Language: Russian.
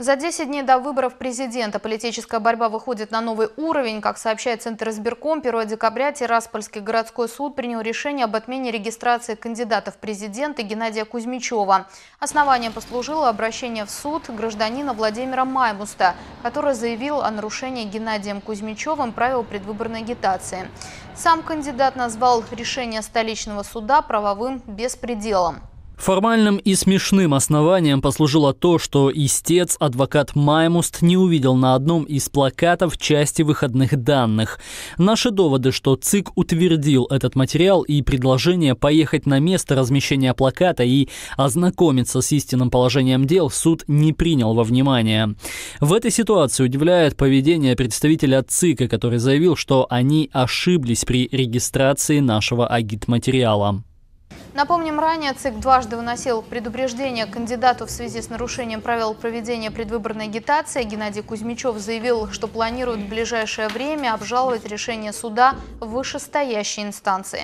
За 10 дней до выборов президента политическая борьба выходит на новый уровень. Как сообщает Центр избирком, 1 декабря Тираспольский городской суд принял решение об отмене регистрации кандидата в президенты Геннадия Кузьмичева. Основанием послужило обращение в суд гражданина Владимира Маймуста, который заявил о нарушении Геннадием Кузьмичевым правил предвыборной агитации. Сам кандидат назвал решение столичного суда правовым беспределом. Формальным и смешным основанием послужило то, что истец, адвокат Маймуст, не увидел на одном из плакатов части выходных данных. Наши доводы, что ЦИК утвердил этот материал и предложение поехать на место размещения плаката и ознакомиться с истинным положением дел, суд не принял во внимание. В этой ситуации удивляет поведение представителя ЦИКа, который заявил, что они ошиблись при регистрации нашего агитматериала. Напомним, ранее ЦИК дважды выносил предупреждение кандидату в связи с нарушением правил проведения предвыборной агитации. Геннадий Кузьмичев заявил, что планирует в ближайшее время обжаловать решение суда в вышестоящей инстанции.